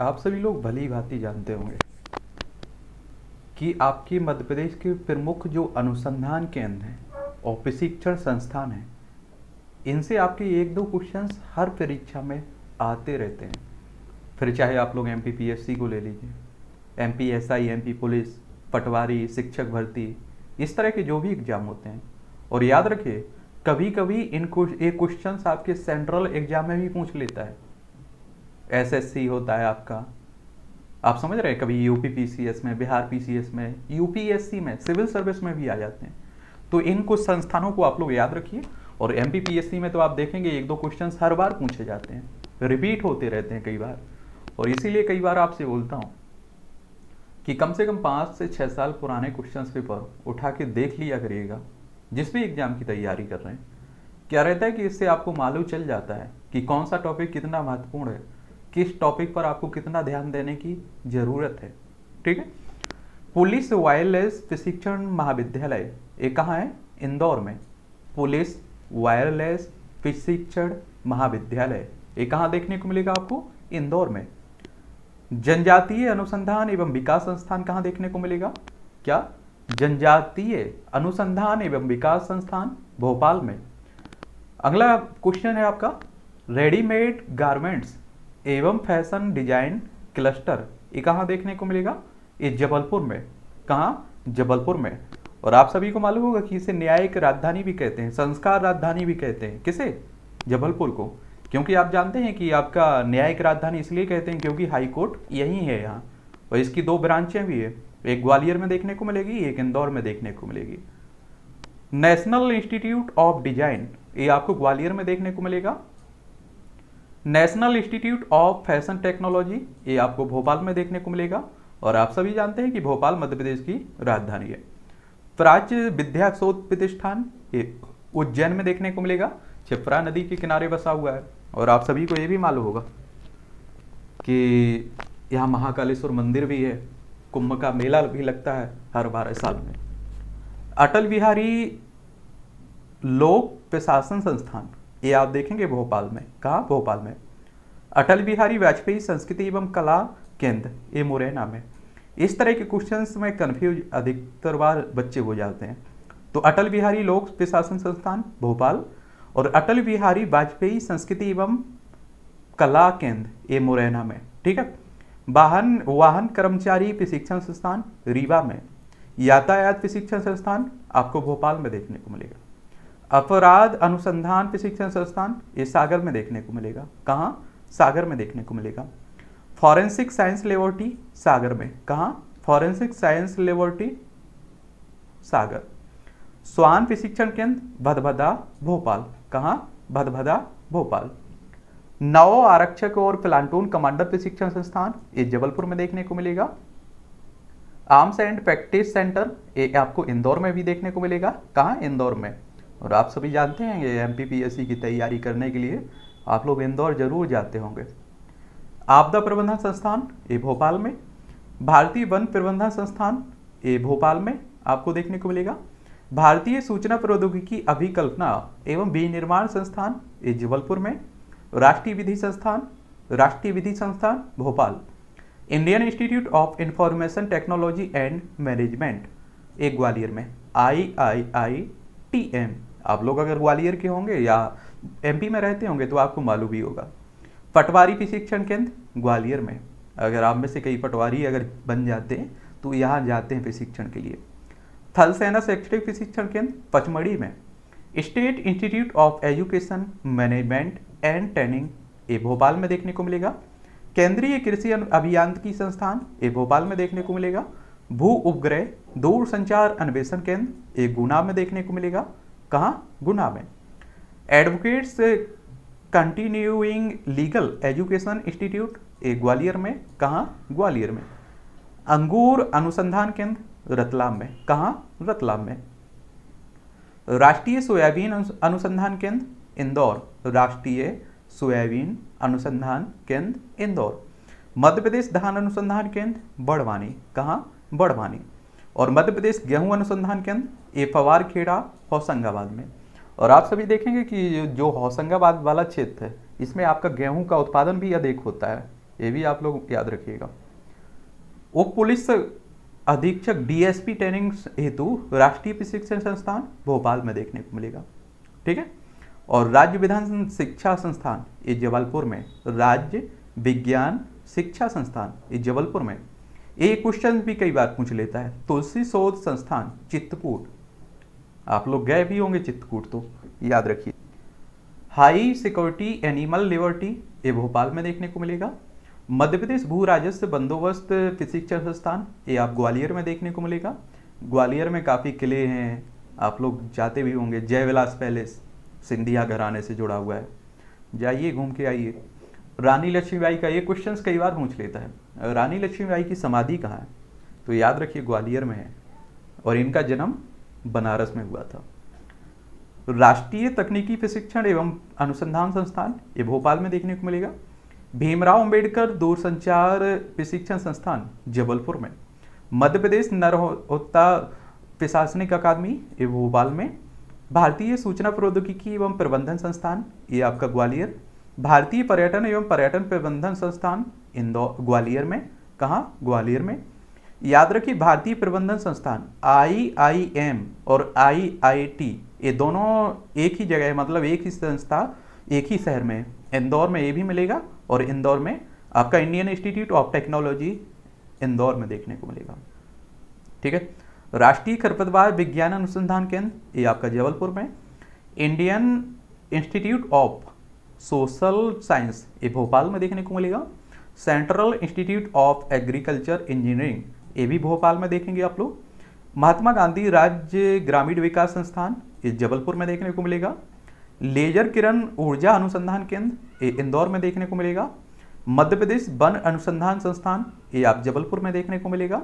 आप सभी लोग भली भांति जानते होंगे कि आपके मध्य प्रदेश के प्रमुख जो अनुसंधान केंद्र हैं और प्रशिक्षण संस्थान हैं, इनसे आपके एक दो क्वेश्चंस हर परीक्षा में आते रहते हैं। फिर चाहे आप लोग एमपीपीएससी को ले लीजिए M P S I M P police patwari, शिक्षक भर्ती, इस तरह के जो भी एग्ज़ाम होते हैं। और याद रखिए कभी कभी इन एक क्वेश्चन आपके सेंट्रल एग्ज़ाम में भी पूछ लेता है। एसएससी होता है आपका। आप समझ रहे हैं कभी यूपी पीसीएस में, बिहार पीसीएस में यूपीएससी में, सिविल सर्विस में भी आ जाते हैं। तो इन कुछ संस्थानों को आप लोग याद रखिए और एमपीपीएससी में तो आप देखेंगे एक दो क्वेश्चन हर बार पूछे जाते हैं। रिपीट होते रहते हैं कई बार। और इसीलिए कई बार आपसे बोलता हूँ कि कम से कम पाँच से छः साल पुराने क्वेश्चन पेपर उठा के देख लिया करिएगा। जिस भी एग्ज़ाम की तैयारी कर रहे हैं। क्या रहता है कि इससे आपको मालूम चल जाता है कि कौन सा टॉपिक कितना महत्वपूर्ण है। किस टॉपिक पर आपको कितना ध्यान देने की ज़रूरत है? ठीक है? पुलिस वायरलेस प्रशिक्षण महाविद्यालय, ये कहाँ है? इंदौर में। पुलिस वायरलेस प्रशिक्षण महाविद्यालय, ये कहाँ देखने को मिलेगा आपको? इंदौर में। जनजातीय अनुसंधान एवं विकास संस्थान कहाँ देखने को मिलेगा? क्या? जनजातीय अनुसंधान एवं विकास संस्थान भोपाल में। अगला क्वेश्चन है आपका, रेडीमेड गारमेंट्स एवं फ़ैशन डिज़ाइन क्लस्टर। ये कहाँ देखने को मिलेगा? ये जबलपुर में। कहाँ? जबलपुर में। और आप सभी को मालूम होगा कि इसे न्यायिक राजधानी भी कहते हैं, संस्कार राजधानी भी कहते हैं। किसे? जबलपुर को। क्योंकि आप जानते हैं कि आपका न्यायिक राजधानी इसलिए कहते हैं क्योंकि हाई कोर्ट यही है यहाँ। और इसकी दो ब्रांचें भी है। एक ग्वालियर में देखने को मिलेगी, एक इंदौर में देखने को मिलेगी। National institute of design. ये आपको ग्वालियर में देखने को मिलेगा। National institute of fashion technology, ये आपको भोपाल में देखने को मिलेगा और आप सभी जानते हैं कि भोपाल, मध्य प्रदेश की राजधानी है। प्राच्य विद्या शोध प्रतिष्ठान, ये उज्जैन में देखने को मिलेगा, छिपरा नदी के किनारे बसा हुआ है और आप सभी को ये भी मालूम होगा कि यहाँ महाकालेश्वर मंदिर भी है, कुंभ का मेला भी लगता है हर बारह साल में। अटल बिहारी लोक प्रशासन संस्थान ये आप देखेंगे भोपाल में। कहा? भोपाल में। अटल बिहारी वाजपेयी संस्कृति एवं कला केंद्र, ये मुरैना में। इस तरह के क्वेश्चंस में कंफ्यूज अधिकतर बार बच्चे हो जाते हैं। तो अटल बिहारी लोक प्रशासन संस्थान, भोपाल, और अटल बिहारी वाजपेयी संस्कृति एवं कला केंद्र, ये मुरैना में। ठीक है? वाहन वाहन कर्मचारी प्रशिक्षण संस्थान, रीवा में। यातायात प्रशिक्षण संस्थान आपको भोपाल में देखने को मिलेगा। अपराध अनुसंधान प्रशिक्षण संस्थान, ये सागर में देखने को मिलेगा। कहाँ? सागर में देखने को मिलेगा। फॉरेंसिक साइंस लेबोरेटरी सागर में। कहाँ? Forensic science laboratory Sagar. स्वान प्रशिक्षण केंद्र, भदभदा, भोपाल। कहाँ? भदभदा, भोपाल। नव आरक्षक और प्लांटून कमांडर प्रशिक्षण संस्थान, ये जबलपुर में देखने को मिलेगा। आर्म्स एंड प्रैक्टिस सेंटर ये आपको इंदौर में भी देखने को मिलेगा। कहाँ? इंदौर में। और आप सभी जानते हैं ये एमपीपीएससी की तैयारी करने के लिए आप लोग इंदौर ज़रूर जाते होंगे। आपदा प्रबंधन संस्थान, ए भोपाल में। भारतीय वन प्रबंधन संस्थान, ए भोपाल में, आपको देखने को मिलेगा। भारतीय सूचना प्रौद्योगिकी अभिकल्पना एवं विनिर्माण संस्थान, ए जबलपुर में। राष्ट्रीय विधि संस्थान, राष्ट्रीय विधि संस्थान, Bhopal. Indian institute of information technology and management, A Gwalior में, I I I T M. आप लोग अगर ग्वालियर के होंगे या एमपी में रहते होंगे तो आपको मालूम भी होगा। पटवारी प्रशिक्षण केंद्र, ग्वालियर में। अगर आप में से कई पटवारी अगर बन जाते हैं तो यहाँ जाते हैं प्रशिक्षण के लिए। थल सेना शैक्षणिक प्रशिक्षण केंद्र, पचमढ़ी में। State institute of education management and training, ये भोपाल में देखने को मिलेगा। केंद्रीय कृषि अभियांत्रिकी संस्थान, ये भोपाल में देखने को मिलेगा। भू उपग्रह दूर संचार अन्वेषण केंद्र, ये गुना में देखने को मिलेगा। कहाँ? गुना में। Advocates continuing legal education institute ये ग्वालियर में। कहाँ? ग्वालियर में। अंगूर अनुसंधान केंद्र, रतलाम में। कहाँ? रतलाम में। राष्ट्रीय सोयाबीन अनुसंधान केंद्र, इंदौर। राष्ट्रीय सोयाबीन अनुसंधान केंद्र, इंदौर। मध्य प्रदेश धान अनुसंधान केंद्र, बड़वानी। कहाँ? बड़वानी। और मध्य प्रदेश गेहूँ अनुसंधान केंद्र ये फवार खेड़ा होशंगाबाद में। और आप सभी देखेंगे कि जो होशंगाबाद वाला क्षेत्र है, इसमें आपका गेहूँ का उत्पादन भी अधिक होता है। ये भी आप लोग याद रखिएगा। उप पुलिस अधीक्षक डीएसपी ट्रेनिंग हेतु राष्ट्रीय प्रशिक्षण संस्थान भोपाल में देखने को मिलेगा। ठीक है? और राज्य विधान शिक्षा संस्थान ये जबलपुर में, राज्य विज्ञान शिक्षा संस्थान ये जबलपुर में। ये क्वेश्चन भी कई बार पूछ लेता है। तुलसी शोध संस्थान चित्रकूट आप लोग गए भी होंगे चित्रकूट तो याद रखिए। हाई सिक्योरिटी, एनिमल लिबर्टी, ये भोपाल में देखने को मिलेगा। मध्य प्रदेश भू राजस्व बंदोबस्त प्रशिक्षण संस्थान, ये आप ग्वालियर में देखने को मिलेगा। ग्वालियर में काफ़ी किले हैं, आप लोग जाते भी होंगे। जय विलास पैलेस, सिंधिया घराने से जुड़ा हुआ है। जाइए, घूम के आइए। रानी लक्ष्मीबाई का ये क्वेश्चंस कई बार पूछ लेता है। रानी लक्ष्मीबाई की समाधि कहाँ है? तो याद रखिए, ग्वालियर में है। और इनका जन्म बनारस में हुआ था। राष्ट्रीय तकनीकी प्रशिक्षण एवं अनुसंधान संस्थान ये भोपाल में देखने को मिलेगा। भीमराव अंबेडकर दूरसंचार प्रशिक्षण संस्थान जबलपुर में। मध्य प्रदेश नरहोत्ता प्रशासनिक अकादमी ये भोपाल में। भारतीय सूचना प्रौद्योगिकी एवं प्रबंधन संस्थान ये आपका ग्वालियर। भारतीय पर्यटन एवं पर्यटन प्रबंधन संस्थान इंदौर, ग्वालियर में। कहाँ? ग्वालियर में। याद रखिए, भारतीय प्रबंधन संस्थान आई आई एम और आई आई टी ये दोनों एक ही जगह है मतलब एक ही संस्था, एक ही शहर में। इंदौर में ये भी मिलेगा और इंदौर में आपका Indian institute of technology Indore में देखने को मिलेगा। ठीक है? राष्ट्रीय खरपतवार विज्ञान अनुसंधान केंद्र, ये आपका जबलपुर में। Indian institute of social science ये भोपाल में देखने को मिलेगा। Central institute of agriculture engineering ये भी भोपाल में देखेंगे आप लोग। महात्मा गांधी राज्य ग्रामीण विकास संस्थान, ये जबलपुर में देखने को मिलेगा। लेजर किरण ऊर्जा अनुसंधान केंद्र, ये इंदौर में देखने को मिलेगा। मध्य प्रदेश वन अनुसंधान संस्थान, ये आप जबलपुर में देखने को मिलेगा।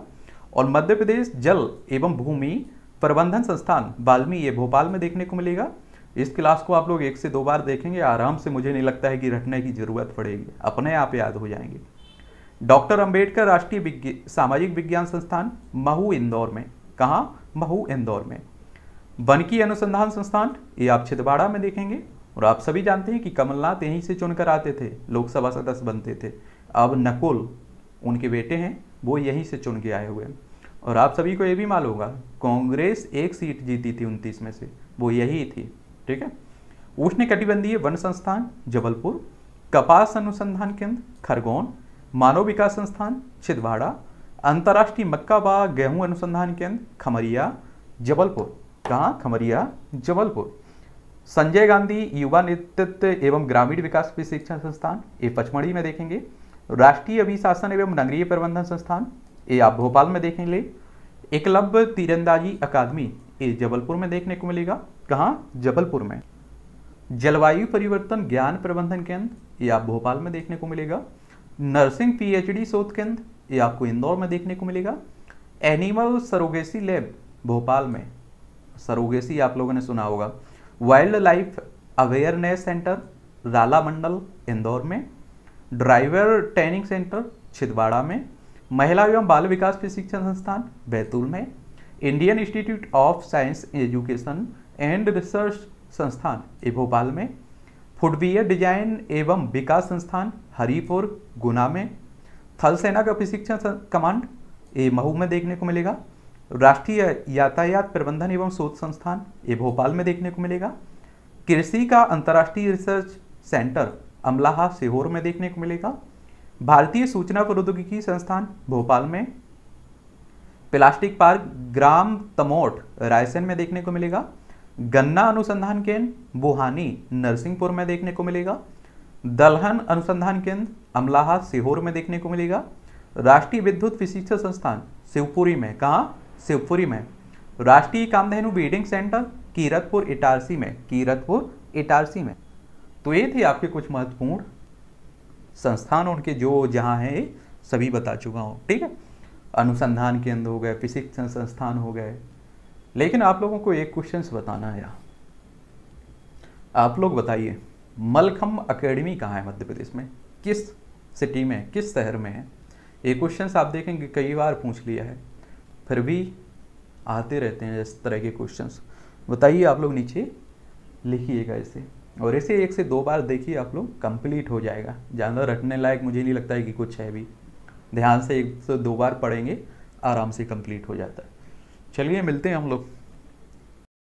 और मध्य प्रदेश जल एवं भूमि प्रबंधन संस्थान बाल्मी ये भोपाल में देखने को मिलेगा। इस क्लास को आप लोग एक से दो बार देखेंगे, आराम से मुझे नहीं लगता है कि रटने की ज़रूरत पड़ेगी। अपने आप याद हो जाएँगे। डॉक्टर अंबेडकर राष्ट्रीय सामाजिक विज्ञान संस्थान, महू, इंदौर में। कहा? महू, इंदौर में। वनकी अनुसंधान संस्थान, ये आप छिदवाड़ा में देखेंगे। और आप सभी जानते हैं कि कमलनाथ यहीं से चुनकर आते थे, लोकसभा सदस्य बनते थे। अब नकुल, उनके बेटे हैं, वो यहीं से चुन के आए हुए हैं। और आप सभी को ये भी मालूम होगा, कांग्रेस एक सीट जीती थी उनतीस में से, वो यही थी, ठीक है? उष्ण कटिबंधीय वन संस्थान, जबलपुर। कपास अनुसंधान केंद्र, खरगोन। मानव विकास संस्थान, छिदवाड़ा, अंतर्राष्ट्रीय मक्का व गेहूँ अनुसंधान केंद्र, खमरिया, जबलपुर। कहाँ? खमरिया, जबलपुर। संजय गांधी युवा नेतृत्व एवं ग्रामीण विकास प्रशिक्षण संस्थान ये पचमढ़ी में देखेंगे। राष्ट्रीय अभिशासन एवं नगरीय प्रबंधन संस्थान ये आप भोपाल में देखेंगे। एकलव्य तीरंदाजी अकादमी ये जबलपुर में देखने को मिलेगा। कहाँ? जबलपुर में। जलवायु परिवर्तन ज्ञान प्रबंधन केंद्र ये आप भोपाल में देखने को मिलेगा। नर्सिंग पीएचडी शोध केंद्र ये आपको इंदौर में देखने को मिलेगा। एनिमल सरोगेसी लैब, भोपाल में। सरोगेसी आप लोगों ने सुना होगा। Wild life awareness centre Ralamandal Indore में। ड्राइवर ट्रेनिंग सेंटर, छिदवाड़ा में। महिला एवं बाल विकास प्रशिक्षण संस्थान, बैतूल में। Indian institute of science education and research संस्थान, ये भोपाल में। फुटवियर डिज़ाइन एवं विकास संस्थान, हरिपुर, गुना में। थल सेना का प्रशिक्षण कमांड ये महू में देखने को मिलेगा। राष्ट्रीय यातायात प्रबंधन एवं शोध संस्थान ये भोपाल में देखने को मिलेगा। कृषि का अंतर्राष्ट्रीय रिसर्च सेंटर, अमलाहा, सीहोर में देखने को मिलेगा। भारतीय सूचना प्रौद्योगिकी संस्थान, भोपाल में। प्लास्टिक पार्क, ग्राम तमोट, रायसेन में देखने को मिलेगा। गन्ना अनुसंधान केंद्र, बुहानी, नरसिंहपुर में देखने को मिलेगा। दलहन अनुसंधान केंद्र, अमलाहा, सीहोर में देखने को मिलेगा। राष्ट्रीय विद्युत प्रशिक्षण संस्थान, शिवपुरी में। कहा? शिवपुरी में। राष्ट्रीय कामधेनु ब्रीडिंग सेंटर कीरतपुर, इटारसी में। कीरतपुर, इटारसी में। तो ये थे आपके कुछ महत्वपूर्ण संस्थान उनके जो जहाँ हैं सभी बता चुका हूँ। ठीक है? अनुसंधान केंद्र हो गए प्रशिक्षण संस्थान हो गए लेकिन आप लोगों को एक क्वेश्चन बताना है आप लोग बताइए मलखम अकेडमी कहाँ है मध्य प्रदेश में? किस सिटी में किस शहर में है? ये क्वेश्चन आप देखेंगे, कई बार पूछ लिया है। फिर भी आते रहते हैं इस तरह के क्वेश्चंस बताइए आप लोग नीचे, लिखिएगा इसे। और इसे एक से दो बार देखिए आप लोग कंप्लीट हो जाएगा। ज़्यादा रटने लायक मुझे नहीं लगता है कि कुछ है भी। ध्यान से एक से दो बार पढ़ेंगे, आराम से कंप्लीट हो जाता है। चलिए मिलते हैं हम लोग।